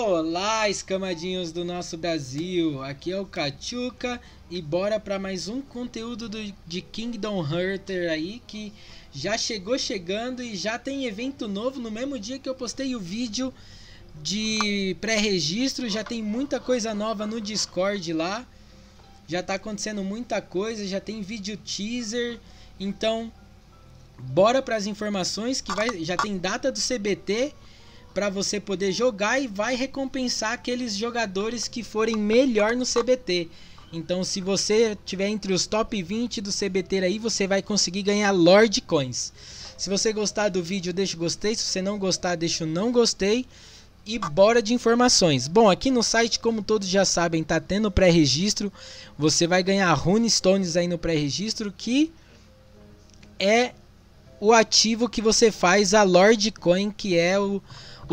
Olá, escamadinhos do nosso Brasil. Aqui é o Cachuca e bora para mais um conteúdo do, de Kingdom Hunter aí que já chegou chegando e já tem evento novo no mesmo dia que eu postei o vídeo de pré-registro, já tem muita coisa nova no Discord lá. Já tá acontecendo muita coisa, já tem vídeo teaser. Então, bora para as informações que vai já tem data do CBT para você poder jogar e vai recompensar aqueles jogadores que forem melhor no CBT. Então, se você tiver entre os top 20 do CBT aí, você vai conseguir ganhar Lord Coins. Se você gostar do vídeo, deixa o gostei. Se você não gostar, deixa o não gostei. E bora de informações. Bom, aqui no site, como todos já sabem, tá tendo pré-registro. Você vai ganhar Rune Stones aí no pré-registro, que é o ativo que você faz a Lord Coin, que é o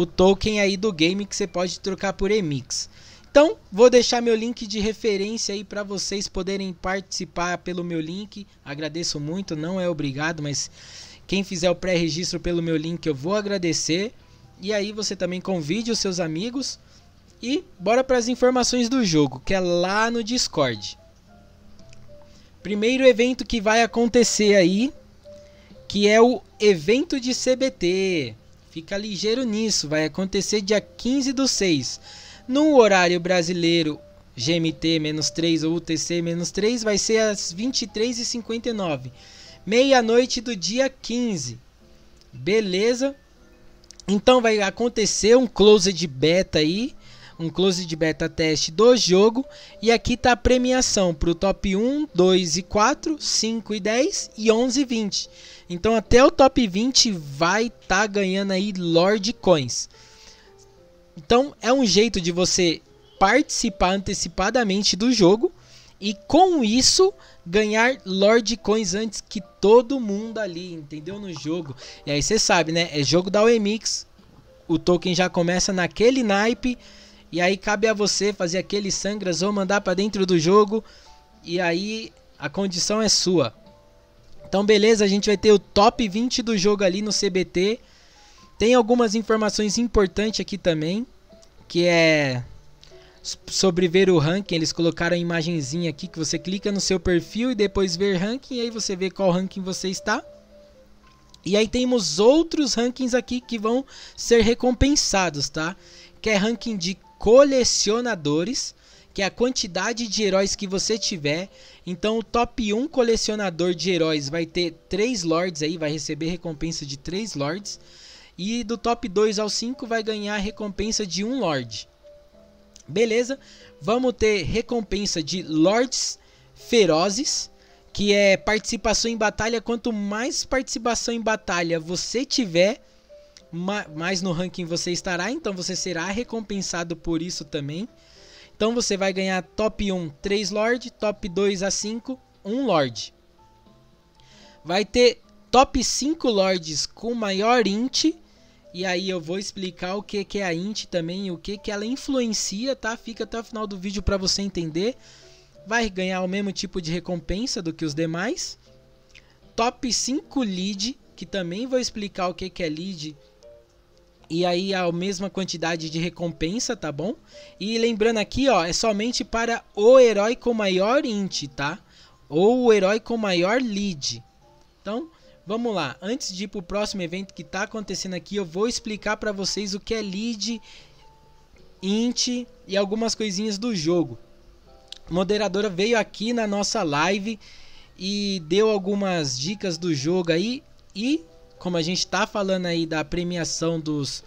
o token aí do game que você pode trocar por Emix. Então, vou deixar meu link de referência aí para vocês poderem participar pelo meu link. Agradeço muito, não é obrigado, mas quem fizer o pré-registro pelo meu link eu vou agradecer. E aí você também convide os seus amigos e bora para as informações do jogo, que é lá no Discord. Primeiro evento que vai acontecer aí, que é o evento de CBT. Fica ligeiro nisso, vai acontecer dia 15 do 6. No horário brasileiro GMT-3 ou UTC-3 vai ser às 23h59. Meia-noite do dia 15. Beleza? Então vai acontecer um close de beta aí, um close de beta teste do jogo. E aqui tá a premiação para o top 1, 2 e 4, 5 e 10 e 11 e 20. Então até o top 20 vai estar tá ganhando aí Lord Coins. Então é um jeito de você participar antecipadamente do jogo e com isso ganhar Lord Coins antes que todo mundo ali, entendeu? No jogo. E aí você sabe, né? É jogo da OMX. O token já começa naquele naipe. E aí cabe a você fazer aquele sangras ou mandar para dentro do jogo. E aí a condição é sua. Então, beleza, a gente vai ter o top 20 do jogo ali no CBT. Tem algumas informações importantes aqui também, que é sobre ver o ranking. Eles colocaram a imagenzinha aqui que você clica no seu perfil e depois ver ranking, e aí você vê qual ranking você está. E aí temos outros rankings aqui que vão ser recompensados, tá? Que é ranking de colecionadores que é a quantidade de heróis que você tiver. Então o top 1 colecionador de heróis vai ter 3 lords aí, vai receber recompensa de 3 lords. E do top 2 ao 5 vai ganhar recompensa de 1 lord. Beleza? Vamos ter recompensa de lords ferozes, que é participação em batalha. Quanto mais participação em batalha você tiver, mais no ranking você estará. Então você será recompensado por isso também. Então você vai ganhar top 1 3 Lord, top 2 a 5 1 Lord. Vai ter top 5 Lords com maior int. E aí eu vou explicar o que, que é a int também, o que, que ela influencia, tá? Fica até o final do vídeo para você entender. Vai ganhar o mesmo tipo de recompensa do que os demais. Top 5 lead, que também vou explicar o que, que é lead e aí a mesma quantidade de recompensa, tá bom? E lembrando aqui, ó, é somente para o herói com maior int, tá? Ou o herói com maior lead. Então, vamos lá. Antes de ir pro próximo evento que tá acontecendo aqui, eu vou explicar para vocês o que é lead, int e algumas coisinhas do jogo. A moderadora veio aqui na nossa live e deu algumas dicas do jogo aí e como a gente está falando aí da premiação dos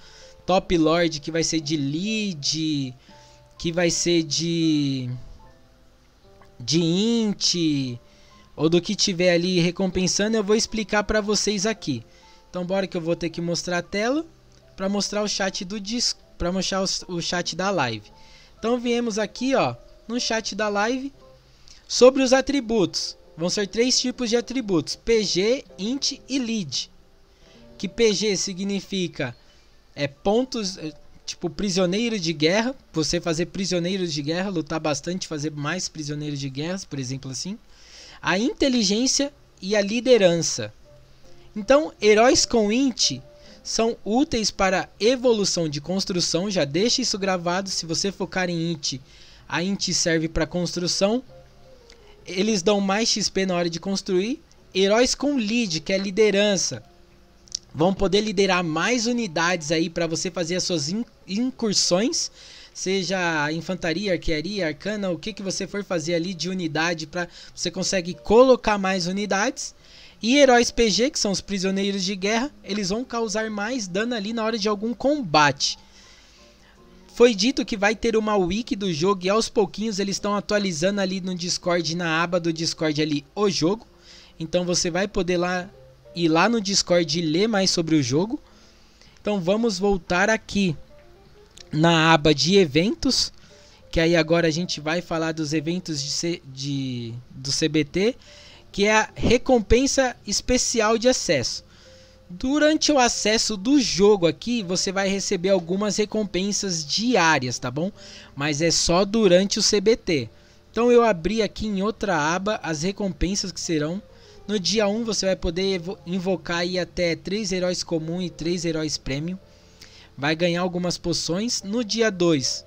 Top Lord, que vai ser de lead, que vai ser de de int ou do que tiver ali recompensando, eu vou explicar para vocês aqui. Então bora que eu vou ter que mostrar a tela para mostrar o chat do disco, para mostrar o, chat da live. Então viemos aqui, ó, no chat da live sobre os atributos. Vão ser três tipos de atributos: PG, int e lead que PG significa é pontos é, tipo prisioneiro de guerra, você fazer prisioneiros de guerra, lutar bastante, fazer mais prisioneiros de guerra, por exemplo assim. A inteligência e a liderança. Então, heróis com int são úteis para evolução de construção. Já deixa isso gravado. Se você focar em int, a int serve para construção. Eles dão mais XP na hora de construir. Heróis com lead, que é liderança. Vão poder liderar mais unidades aí para você fazer as suas incursões seja infantaria, arquearia, arcana, o que, que você for fazer ali de unidade para você consegue colocar mais unidades. E heróis PG, que são os prisioneiros de guerra, eles vão causar mais dano ali na hora de algum combate. Foi dito que vai ter uma wiki do jogo e aos pouquinhos eles estão atualizando ali no Discord, na aba do Discord ali, o jogo. Então você vai poder lá ir lá no Discord e ler mais sobre o jogo. Então vamos voltar aqui na aba de eventos, que aí agora a gente vai falar dos eventos de, de do CBT, que é a recompensa especial de acesso. Durante o acesso do jogo aqui, você vai receber algumas recompensas diárias, tá bom? Mas é só durante o CBT. Então eu abri aqui em outra aba as recompensas que serão. No dia 1 você vai poder invocar aí até 3 heróis comum e 3 heróis prêmio vai ganhar algumas poções. No dia 2,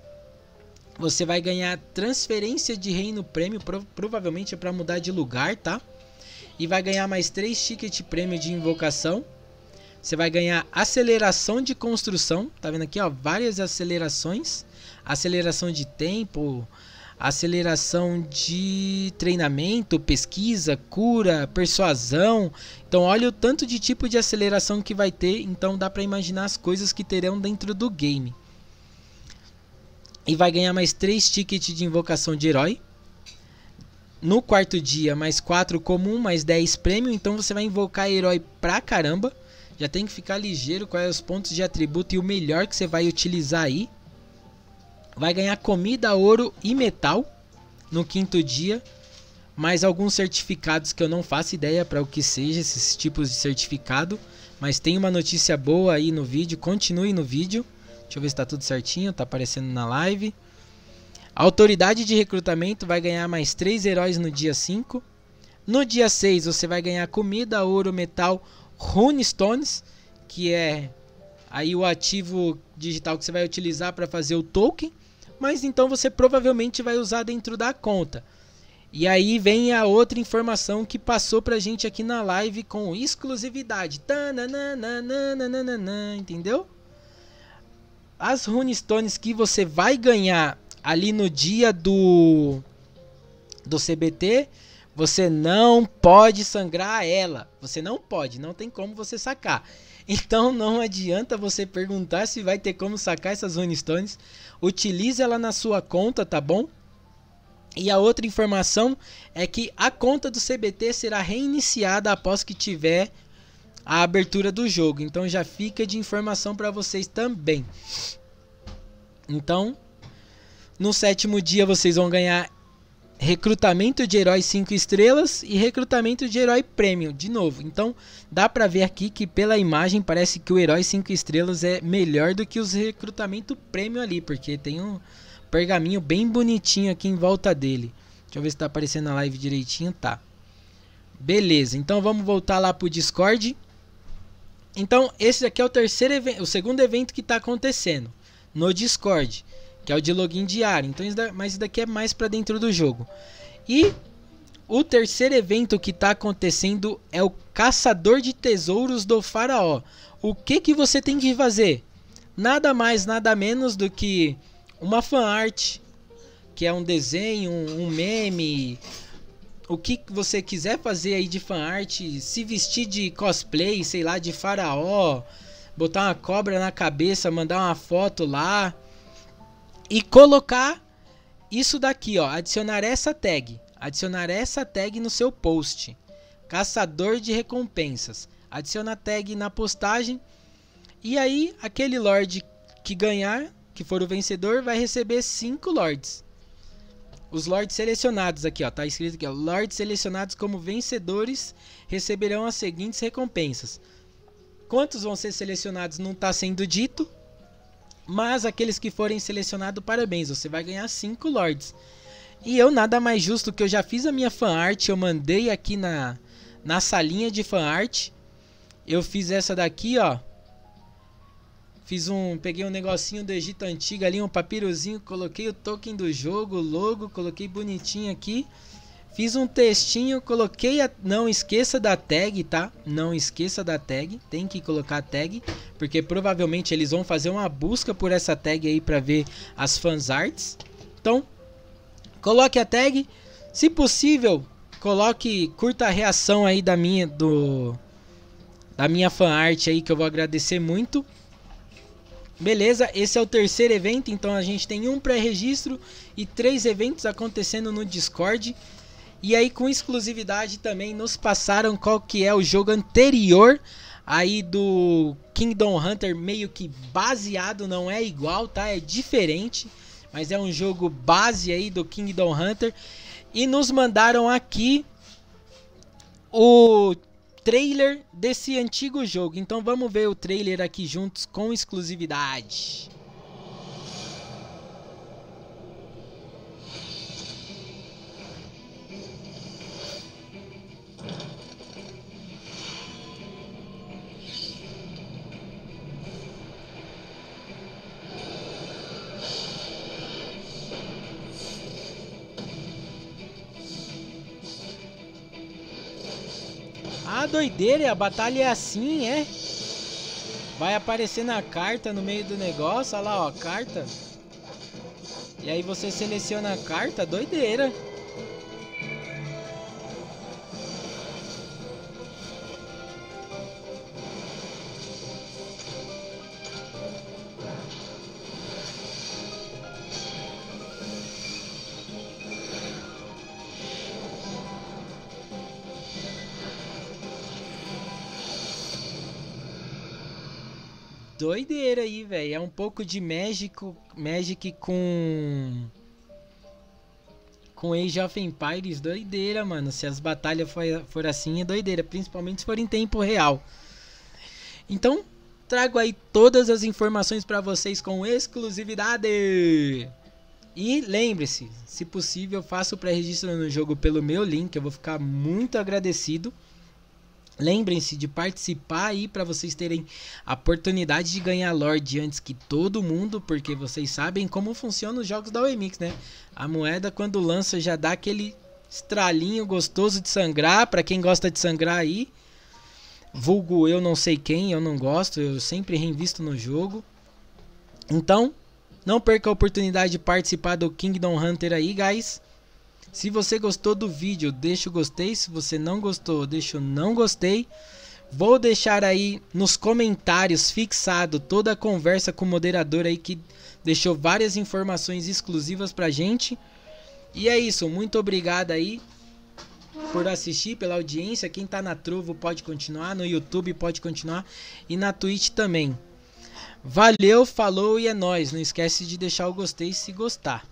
você vai ganhar transferência de reino prêmio, prov provavelmente é para mudar de lugar, tá? E vai ganhar mais 3 tickets prêmio de invocação. Você vai ganhar aceleração de construção, tá vendo aqui, ó, várias acelerações, aceleração de tempo, aceleração de treinamento, pesquisa, cura, persuasão. Então, olha o tanto de tipo de aceleração que vai ter. Então, dá para imaginar as coisas que terão dentro do game. E vai ganhar mais 3 tickets de invocação de herói. No quarto dia, mais 4 comum, mais 10 prêmio. Então, você vai invocar herói pra caramba. Já tem que ficar ligeiro quais os pontos de atributo e o melhor que você vai utilizar aí. Vai ganhar comida, ouro e metal no quinto dia. Mais alguns certificados que eu não faço ideia para o que seja esses tipos de certificado. Mas tem uma notícia boa aí no vídeo. Continue no vídeo. Deixa eu ver se está tudo certinho. Está aparecendo na live. A autoridade de recrutamento vai ganhar mais 3 heróis no dia 5. No dia 6 você vai ganhar comida, ouro, metal, rune stones, que é aí o ativo digital que você vai utilizar para fazer o token mas então você provavelmente vai usar dentro da conta. E aí vem a outra informação que passou pra gente aqui na live com exclusividade. entendeu? As Runestones que você vai ganhar ali no dia do do CBT, você não pode sangrar ela. Você não pode, não tem como você sacar. Então não adianta você perguntar se vai ter como sacar essas Runestones. Utilize ela na sua conta, tá bom? E a outra informação é que a conta do CBT será reiniciada após que tiver a abertura do jogo. Então já fica de informação para vocês também. Então, no sétimo dia vocês vão ganhar recrutamento de herói 5 estrelas e recrutamento de herói prêmio, de novo. Então, dá pra ver aqui que pela imagem parece que o herói 5 estrelas é melhor do que os recrutamento prêmio ali, porque tem um pergaminho bem bonitinho aqui em volta dele. Deixa eu ver se tá aparecendo na live direitinho, tá. Beleza, então vamos voltar lá pro Discord. Então, esse aqui é o terceiro evento, o segundo evento que está acontecendo no Discord que é o de login diário. Então, mas isso daqui é mais para dentro do jogo. E o terceiro evento que está acontecendo é o Caçador de Tesouros do Faraó. O que que você tem que fazer? Nada mais, nada menos do que uma fanart, que é um desenho, um meme, o que você quiser fazer aí de fanart, se vestir de cosplay, sei lá, de faraó, botar uma cobra na cabeça, mandar uma foto lá e colocar isso daqui, ó, adicionar essa tag, adicionar essa tag no seu post. Caçador de recompensas. Adiciona a tag na postagem e aí aquele lord que ganhar, que for o vencedor, vai receber 5 lords. Os lords selecionados aqui, ó, tá escrito aqui, ó, lords selecionados como vencedores receberão as seguintes recompensas. Quantos vão ser selecionados não está sendo dito, mas aqueles que forem selecionados, parabéns, você vai ganhar 5 lords. E eu nada mais justo que eu já fiz a minha fanart, eu mandei aqui na, na salinha de fanart. Eu fiz essa daqui, ó. Fiz um, peguei um negocinho do Egito antigo ali, um papirozinho, coloquei o token do jogo, logo, coloquei bonitinho aqui. Fiz um textinho, coloquei a... Não esqueça da tag, tá? Não esqueça da tag. Tem que colocar a tag. Porque provavelmente eles vão fazer uma busca por essa tag aí pra ver as fansarts. Então, coloque a tag. Se possível, coloque, curta a reação aí da minha, do... Da minha fanart aí, que eu vou agradecer muito. Beleza, esse é o terceiro evento, então a gente tem um pré-registro e três eventos acontecendo no Discord. E aí com exclusividade também nos passaram qual que é o jogo anterior aí do Kingdom Hunter, meio que baseado, não é igual, tá? É diferente, mas é um jogo base aí do Kingdom Hunter. E nos mandaram aqui o trailer desse antigo jogo. Então vamos ver o trailer aqui juntos com exclusividade. Ah, doideira, a batalha é assim, é? Vai aparecer na carta no meio do negócio, olha lá, ó, carta. E aí você seleciona a carta, doideira. Doideira aí, velho. É um pouco de Magic, Magic com com Age of Empires, doideira, mano. Se as batalhas for, for assim, é doideira, principalmente se for em tempo real. Então, trago aí todas as informações para vocês com exclusividade. E lembre-se, se possível, faça o pré-registro no jogo pelo meu link, eu vou ficar muito agradecido. Lembrem-se de participar aí para vocês terem a oportunidade de ganhar Lord antes que todo mundo, porque vocês sabem como funcionam os jogos da OMX, né? A moeda quando lança já dá aquele estralinho gostoso de sangrar, para quem gosta de sangrar aí. Vulgo eu não sei quem, eu não gosto, eu sempre reinvisto no jogo. Então, não perca a oportunidade de participar do Kingdom Hunter aí, guys. Se você gostou do vídeo, deixa o gostei. Se você não gostou, deixa o não gostei. Vou deixar aí nos comentários fixado toda a conversa com o moderador aí que deixou várias informações exclusivas pra gente. E é isso, muito obrigado aí por assistir, pela audiência. Quem tá na Trovo pode continuar, no YouTube pode continuar e na Twitch também. Valeu, falou e é nóis. Não esquece de deixar o gostei se gostar.